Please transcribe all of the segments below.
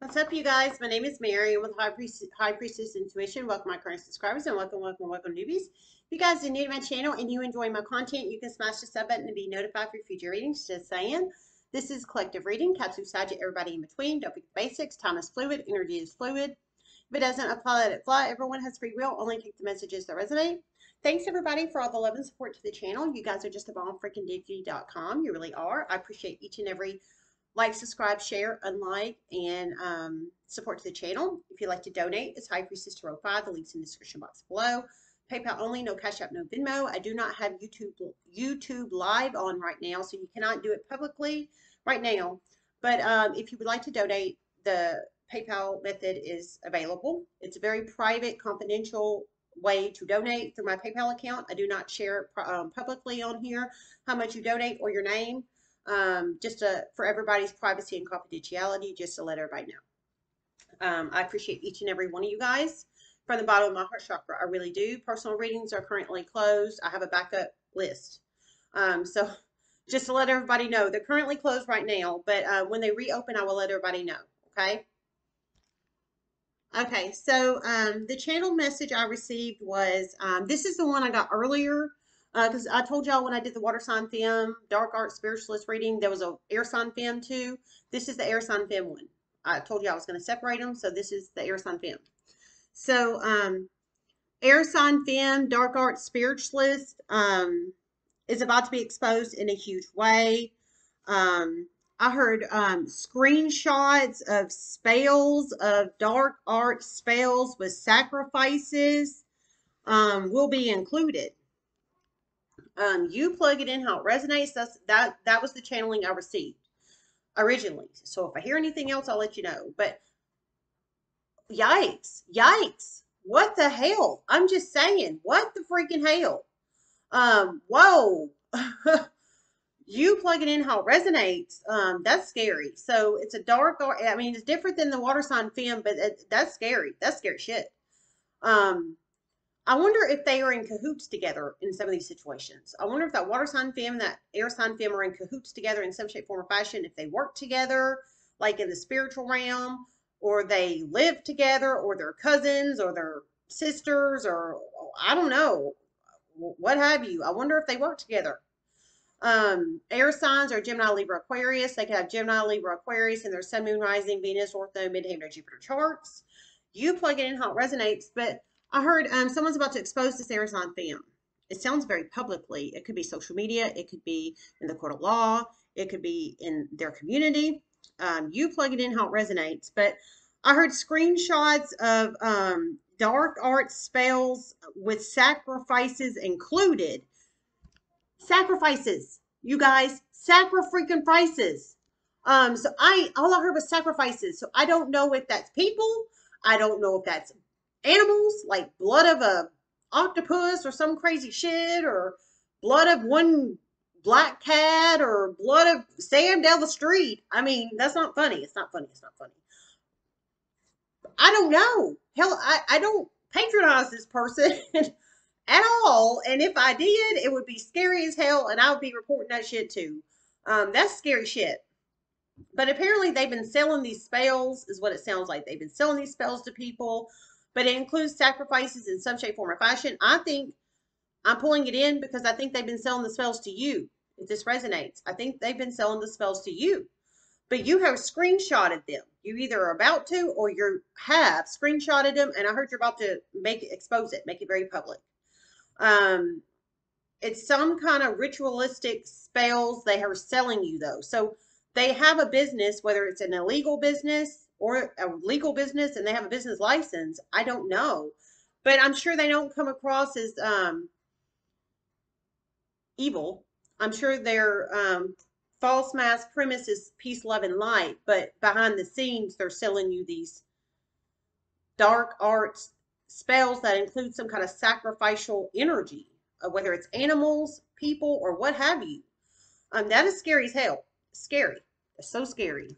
What's up, you guys? My name is Mary with High, Priest, High Priestess Intuition. Welcome, my current subscribers, and welcome, welcome, welcome, newbies. If you guys are new to my channel and you enjoy my content, you can smash the sub button to be notified for future readings. Just saying. This is collective reading. Katsu Sajit, everybody in between. Don't forget the basics. Time is fluid. Energy is fluid. If it doesn't apply, let it fly. Everyone has free will. Only take the messages that resonate. Thanks, everybody, for all the love and support to the channel. You guys are just a bomb freaking diggity.com. You really are. I appreciate each and every like, subscribe, share, unlike, and um, support to the channel. If you'd like to donate, it's High Priestess Tarot 5. The link's in the description box below. PayPal only, no Cash App, no Venmo. I do not have YouTube YouTube Live on right now, so you cannot do it publicly right now. But um, if you would like to donate, the PayPal method is available. It's a very private, confidential way to donate through my PayPal account. I do not share um, publicly on here how much you donate or your name um, just to, for everybody's privacy and confidentiality, just to let everybody know. Um, I appreciate each and every one of you guys from the bottom of my heart chakra. I really do. Personal readings are currently closed. I have a backup list. Um, so just to let everybody know, they're currently closed right now, but uh, when they reopen, I will let everybody know. Okay. Okay, so um, the channel message I received was um, this is the one I got earlier because uh, I told y'all when I did the water sign fem, dark art spiritualist reading, there was a air sign fem too. This is the air sign fem one. I told you I was going to separate them, so this is the air sign fem. So, um, air sign fem, dark art spiritualist, um, is about to be exposed in a huge way. Um, I heard um, screenshots of spells, of dark art spells with sacrifices um, will be included. Um, you plug it in how it resonates. That's that that was the channeling I received originally. So if I hear anything else, I'll let you know. But yikes, yikes. What the hell? I'm just saying, what the freaking hell? Um, whoa. you plug it in how it resonates. Um, that's scary. So it's a dark, I mean, it's different than the water sign fem, but it, that's scary. That's scary shit. Um, I wonder if they are in cahoots together in some of these situations. I wonder if that water sign fem that air sign fem are in cahoots together in some shape, form, or fashion. If they work together, like in the spiritual realm, or they live together, or they're cousins, or they're sisters, or I don't know, what have you. I wonder if they work together. Um, air signs are Gemini, Libra, Aquarius. They could have Gemini, Libra, Aquarius and their Sun, Moon, Rising, Venus, Ortho, Midheaven, Jupiter charts. You plug it in how it resonates, but I heard um, someone's about to expose this air sign fem. It sounds very publicly. It could be social media. It could be in the court of law. It could be in their community. Um, you plug it in how it resonates. But I heard screenshots of um, dark art spells with sacrifices included. Sacrifices, you guys, sacrifice prices. Um, so I all I heard was sacrifices. So I don't know if that's people. I don't know if that's animals, like blood of a octopus or some crazy shit, or blood of one black cat, or blood of Sam down the street. I mean, that's not funny. It's not funny. It's not funny. I don't know. Hell, I, I don't patronize this person at all. And if I did, it would be scary as hell, and I would be reporting that shit too. Um, that's scary shit. But apparently, they've been selling these spells, is what it sounds like. They've been selling these spells to people but it includes sacrifices in some shape, form, or fashion. I think I'm pulling it in because I think they've been selling the spells to you. If this resonates, I think they've been selling the spells to you, but you have screenshotted them. You either are about to or you have screenshotted them, and I heard you're about to make it, expose it, make it very public. Um, it's some kind of ritualistic spells they are selling you though. So they have a business, whether it's an illegal business or a legal business and they have a business license. I don't know. But I'm sure they don't come across as um, evil. I'm sure their um, false mask premise is peace, love, and light. But behind the scenes, they're selling you these dark arts spells that include some kind of sacrificial energy, uh, whether it's animals, people, or what have you. Um, that is scary as hell. Scary. It's so scary.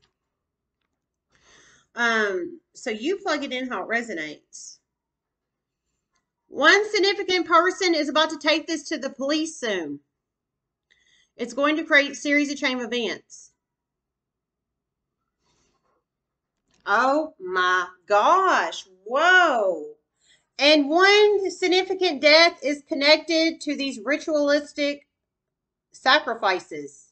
Um, so you plug it in how it resonates. One significant person is about to take this to the police soon. It's going to create a series of chain events. Oh my gosh. Whoa. And one significant death is connected to these ritualistic sacrifices.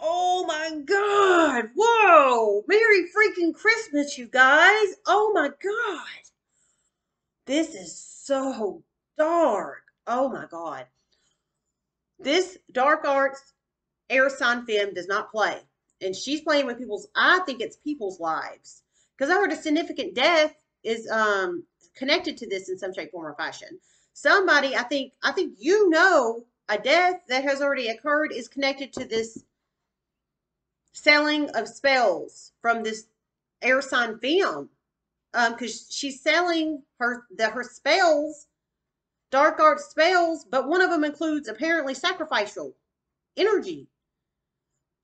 Oh my God. Whoa. Merry freaking Christmas, you guys. Oh my God. This is so dark. Oh my God. This dark arts air sign femme does not play. And she's playing with people's, I think it's people's lives. Because I heard a significant death is um connected to this in some shape, form, or fashion. Somebody, I think, I think you know a death that has already occurred is connected to this selling of spells from this air sign fem um because she's selling her the her spells dark art spells but one of them includes apparently sacrificial energy.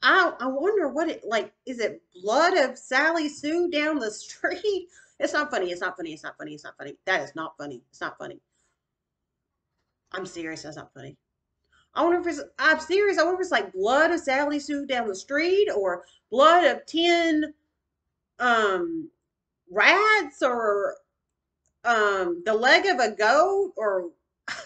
I i wonder what it like is it blood of sally sue down the street? It's not funny it's not funny it's not funny it's not funny. That is not funny it's not funny. I'm serious that's not funny I wonder if it's, I'm serious. I wonder if it's like blood of Sally Sue down the street or blood of 10 um, rats or um, the leg of a goat or.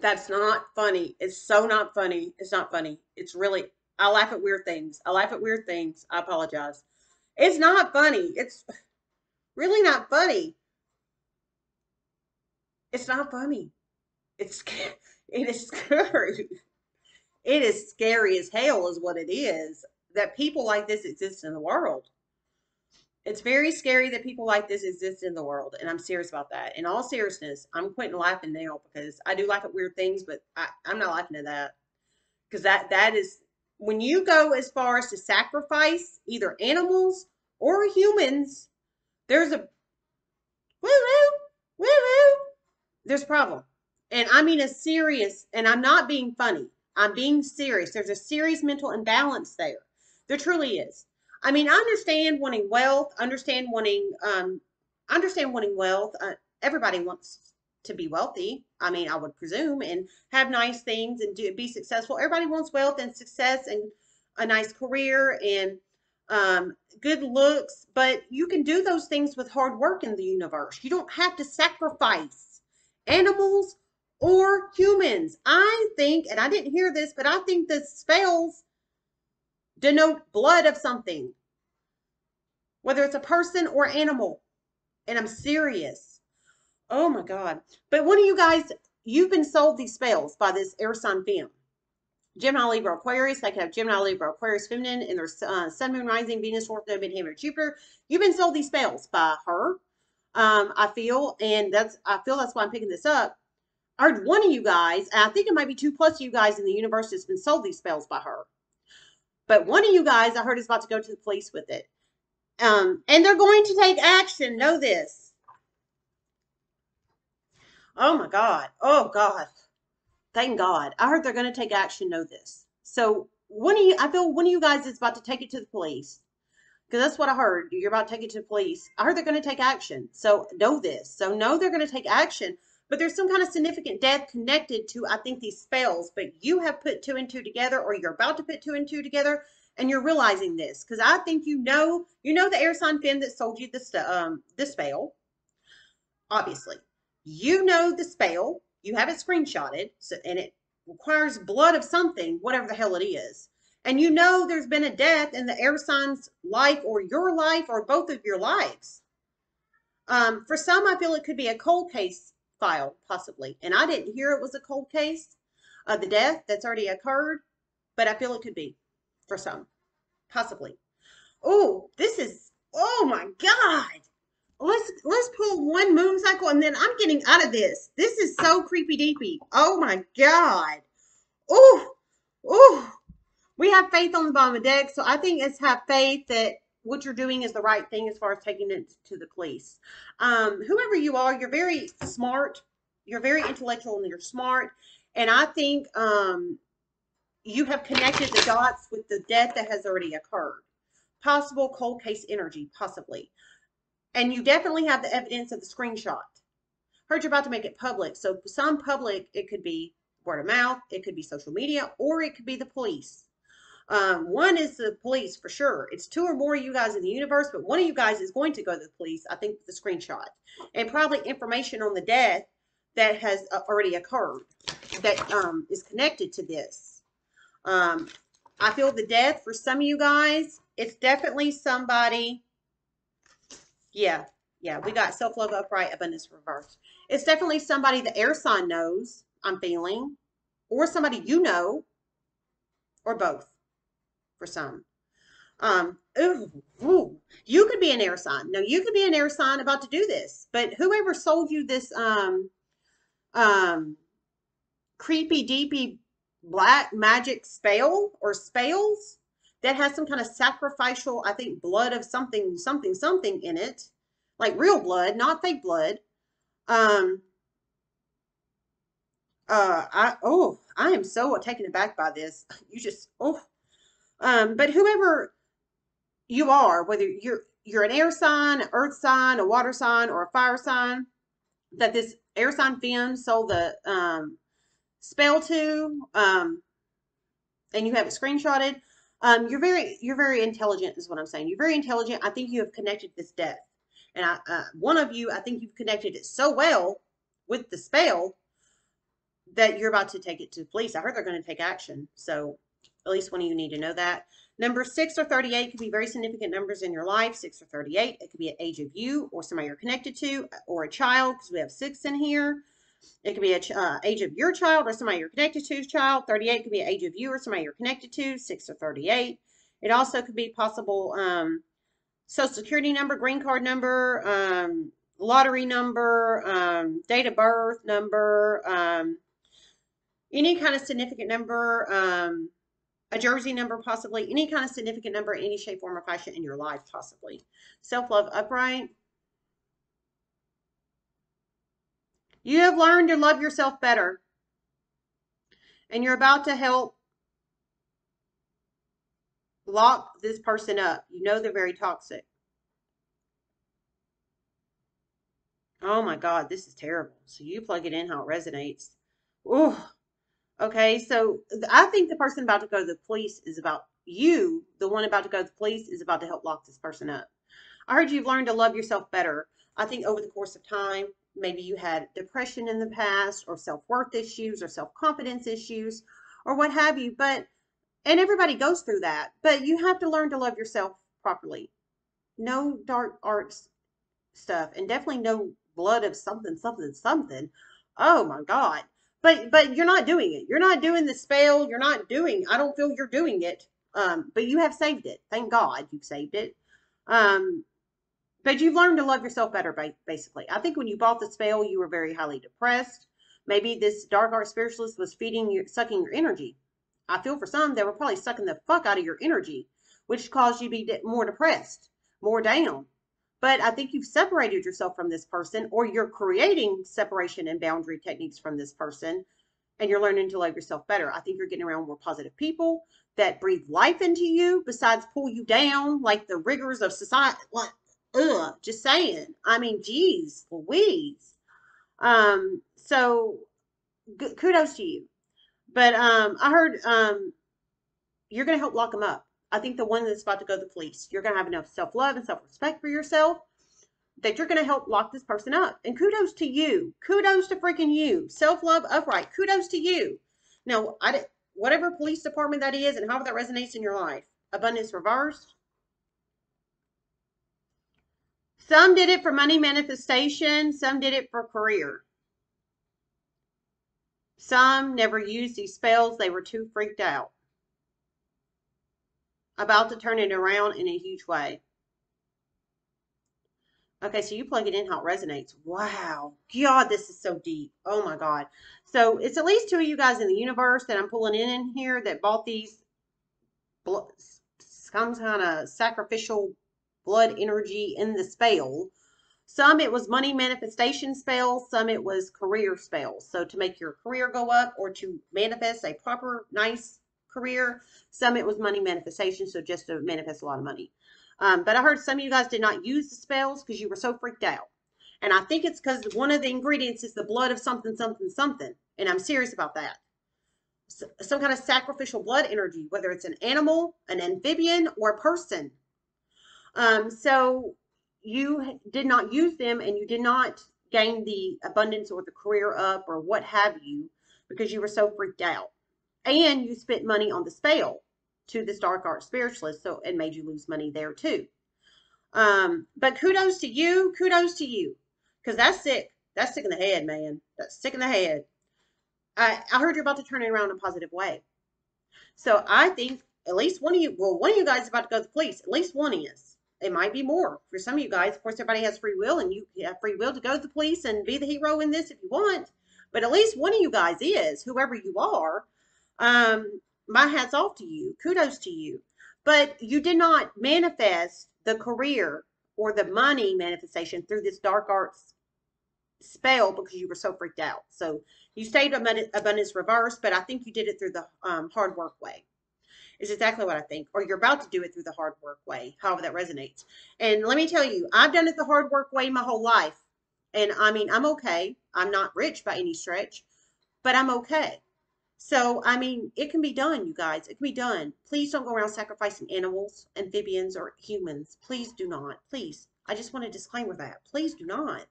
That's not funny. It's so not funny. It's not funny. It's really, I laugh at weird things. I laugh at weird things. I apologize. It's not funny. It's really not funny. It's not funny. It's it is scary. It is scary as hell, is what it is. That people like this exist in the world. It's very scary that people like this exist in the world, and I'm serious about that. In all seriousness, I'm quitting laughing now because I do laugh at weird things, but I, I'm not laughing at that because that that is when you go as far as to sacrifice either animals or humans. There's a woo woo woo woo. There's a problem. And I mean a serious, and I'm not being funny. I'm being serious. There's a serious mental imbalance there. There truly is. I mean, I understand wanting wealth, understand wanting, um, understand wanting wealth. Uh, everybody wants to be wealthy. I mean, I would presume, and have nice things and do be successful. Everybody wants wealth and success and a nice career and um, good looks, but you can do those things with hard work in the universe. You don't have to sacrifice animals or humans. I think, and I didn't hear this, but I think the spells denote blood of something, whether it's a person or animal. And I'm serious. Oh my God. But one of you guys, you've been sold these spells by this air sign. Gemini, Libra, Aquarius. They could have Gemini, Libra, Aquarius, feminine and their uh, Sun, Moon, Rising, Venus, North Node, Midheaven, Jupiter. You've been sold these spells by her. Um, I feel, and that's I feel that's why I'm picking this up I heard one of you guys, I think it might be two plus you guys in the universe that's been sold these spells by her. But one of you guys I heard is about to go to the police with it. Um, and they're going to take action. Know this. Oh my God. Oh God. Thank God. I heard they're going to take action. Know this. So one of you, I feel one of you guys is about to take it to the police. Because that's what I heard. You're about to take it to the police. I heard they're going to take action. So know this. So know they're going to take action but there's some kind of significant death connected to, I think, these spells. But you have put two and two together, or you're about to put two and two together, and you're realizing this because I think you know, you know, the air sign fem that sold you this um this spell. Obviously, you know the spell. You have it screenshotted, so and it requires blood of something, whatever the hell it is. And you know there's been a death in the air sign's life, or your life, or both of your lives. Um, for some, I feel it could be a cold case filed, possibly. And I didn't hear it was a cold case of the death that's already occurred, but I feel it could be for some, possibly. Oh, this is, oh my God. Let's let's pull one moon cycle and then I'm getting out of this. This is so creepy deepy. Oh my God. Oh, oh. We have faith on the bottom of the deck, so I think it's have faith that what you're doing is the right thing as far as taking it to the police. Um, whoever you are, you're very smart. You're very intellectual and you're smart. And I think um, you have connected the dots with the death that has already occurred. Possible cold case energy, possibly. And you definitely have the evidence of the screenshot. Heard you're about to make it public. So some public, it could be word of mouth, it could be social media, or it could be the police. Um, one is the police for sure. It's two or more of you guys in the universe, but one of you guys is going to go to the police. I think the screenshot and probably information on the death that has uh, already occurred that um, is connected to this. Um, I feel the death for some of you guys. It's definitely somebody. Yeah, yeah, we got self love upright, abundance reverse. It's definitely somebody the air sign knows. I'm feeling, or somebody you know, or both for some. Um, ooh, ooh, you could be an air sign. No, you could be an air sign about to do this. But whoever sold you this um um creepy deepy black magic spell or spells that has some kind of sacrificial, I think, blood of something, something, something in it, like real blood, not fake blood. Um, uh, I oh, I am so taken aback by this. You just oh, um, but whoever you are, whether you're you're an air sign, earth sign, a water sign, or a fire sign, that this air sign fem sold the um, spell to, um, and you have it screenshotted. Um, you're very you're very intelligent, is what I'm saying. You're very intelligent. I think you have connected this death, and I, uh, one of you, I think you've connected it so well with the spell that you're about to take it to the police. I heard they're going to take action, so at least one of you need to know that. Number six or 38 could be very significant numbers in your life. Six or 38, it could be an age of you or somebody you're connected to or a child because we have six in here. It could be a uh, age of your child or somebody you're connected to's child. 38 could be an age of you or somebody you're connected to. Six or 38. It also could be possible um, social security number, green card number, um, lottery number, um, date of birth number, um, any kind of significant number um, a jersey number, possibly any kind of significant number, any shape, form, or fashion in your life, possibly. Self love upright. You have learned to love yourself better. And you're about to help lock this person up. You know they're very toxic. Oh my God, this is terrible. So you plug it in how it resonates. Oh, Okay, so I think the person about to go to the police is about you. The one about to go to the police is about to help lock this person up. I heard you've learned to love yourself better. I think over the course of time, maybe you had depression in the past, or self worth issues, or self confidence issues, or what have you. But, and everybody goes through that, but you have to learn to love yourself properly. No dark arts stuff, and definitely no blood of something, something, something. Oh my God but but you're not doing it. You're not doing the spell. You're not doing. I don't feel you're doing it. Um, but you have saved it. Thank God you've saved it. Um, but you've learned to love yourself better. Basically, I think when you bought the spell, you were very highly depressed. Maybe this dark art spiritualist was feeding you, sucking your energy. I feel for some they were probably sucking the fuck out of your energy, which caused you to be more depressed, more down. But I think you've separated yourself from this person, or you're creating separation and boundary techniques from this person, and you're learning to love yourself better. I think you're getting around more positive people that breathe life into you, besides pull you down like the rigors of society. Like, ugh, just saying. I mean, geez, Louise. Um, so kudos to you. But um, I heard um, you're going to help lock them up. I think the one that's about to go to the police, you're going to have enough self love and self respect for yourself that you're going to help lock this person up. And kudos to you. Kudos to freaking you. Self love upright. Kudos to you. Now, I, whatever police department that is and however that resonates in your life, abundance reversed. Some did it for money manifestation, some did it for career. Some never used these spells, they were too freaked out about to turn it around in a huge way. Okay, so you plug it in how it resonates. Wow. God, this is so deep. Oh my God. So it's at least two of you guys in the universe that I'm pulling in in here that bought these some kind of sacrificial blood energy in the spell. Some it was money manifestation spells, some it was career spells. So to make your career go up or to manifest a proper, nice career. Some it was money manifestation, so just to manifest a lot of money. Um, but I heard some of you guys did not use the spells because you were so freaked out. And I think it's because one of the ingredients is the blood of something, something, something. And I'm serious about that. some kind of sacrificial blood energy, whether it's an animal, an amphibian, or a person. Um, so you did not use them and you did not gain the abundance or the career up or what have you because you were so freaked out. And you spent money on the spell to this dark art spiritualist, so it made you lose money there too. Um, but kudos to you, kudos to you, because that's sick. That's sick in the head, man. That's sick in the head. I, I heard you're about to turn it around in a positive way. So I think at least one of you, well, one of you guys is about to go to the police. At least one is. It might be more for some of you guys. Of course, everybody has free will, and you have free will to go to the police and be the hero in this if you want. But at least one of you guys is, whoever you are. Um, my hat's off to you. Kudos to you. But you did not manifest the career or the money manifestation through this dark arts spell because you were so freaked out. So you stayed abundance reverse, but I think you did it through the um, hard work way. Is exactly what I think. Or you're about to do it through the hard work way, however that resonates. And let me tell you, I've done it the hard work way my whole life. And I mean, I'm okay. I'm not rich by any stretch, but I'm okay. So, I mean, it can be done, you guys. It can be done. Please don't go around sacrificing animals, amphibians, or humans. Please do not. Please. I just want to disclaimer that. Please do not.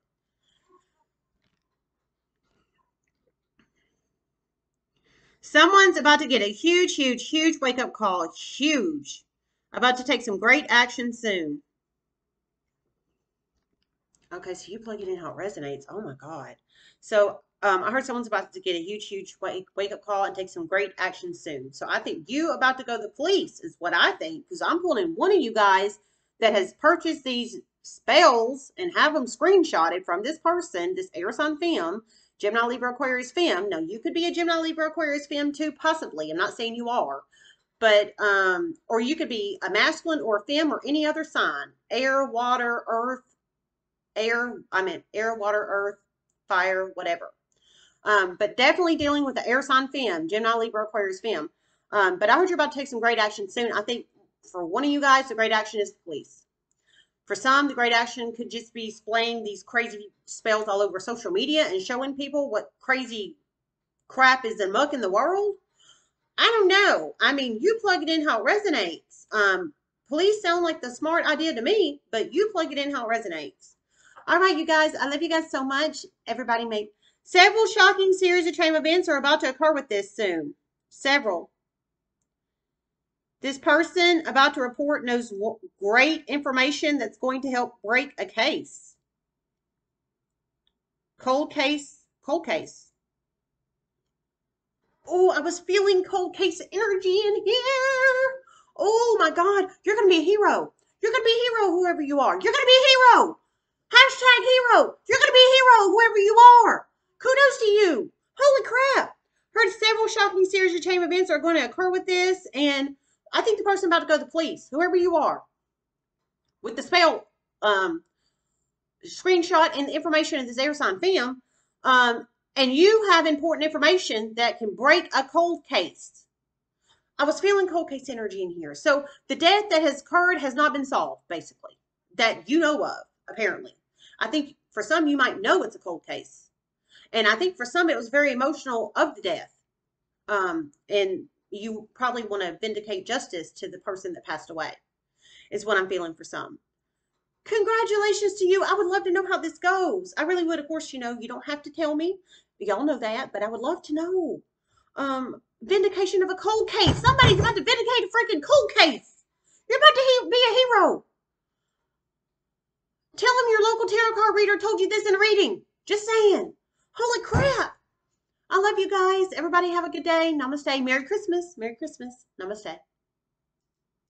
Someone's about to get a huge, huge, huge wake up call. Huge. About to take some great action soon. Okay, so you plug it in how it resonates. Oh my God. So um, I heard someone's about to get a huge, huge wake, wake up call and take some great action soon. So I think you about to go to the police is what I think because I'm pulling one of you guys that has purchased these spells and have them screenshotted from this person, this air sign femme, Gemini, Libra, Aquarius, femme. Now you could be a Gemini, Libra, Aquarius, femme too, possibly. I'm not saying you are, but um, or you could be a masculine or a or any other sign: air, water, earth, air. I mean, air, water, earth, fire, whatever. Um, but definitely dealing with the air sign fem, Gemini, Libra, Aquarius, femme. Um, but I heard you're about to take some great action soon. I think for one of you guys, the great action is the police. For some, the great action could just be displaying these crazy spells all over social media and showing people what crazy crap is in muck in the world. I don't know. I mean, you plug it in how it resonates. Um, police sound like the smart idea to me, but you plug it in how it resonates. All right, you guys, I love you guys so much. Everybody make Several shocking series of train events are about to occur with this soon. Several. This person about to report knows great information that's going to help break a case. Cold case, cold case. Oh, I was feeling cold case energy in here. Oh my God, you're going to be a hero. You're going to be a hero, whoever you are. You're going to be a hero. Hashtag hero. You're going to be a hero, whoever you are. Kudos to you. Holy crap. Heard several shocking series of chain events are going to occur with this. And I think the person about to go to the police, whoever you are, with the spell um, screenshot and the information of this air sign fem, um, and you have important information that can break a cold case. I was feeling cold case energy in here. So the death that has occurred has not been solved, basically, that you know of, apparently. I think for some you might know it's a cold case. And I think for some, it was very emotional of the death. Um, and you probably want to vindicate justice to the person that passed away, is what I'm feeling for some. Congratulations to you. I would love to know how this goes. I really would. Of course, you know, you don't have to tell me. Y'all know that, but I would love to know. Um, vindication of a cold case. Somebody's about to vindicate a freaking cold case. You're about to be a hero. Tell them your local tarot card reader told you this in a reading. Just saying. Holy crap. I love you guys. Everybody have a good day. Namaste. Merry Christmas. Merry Christmas. Namaste.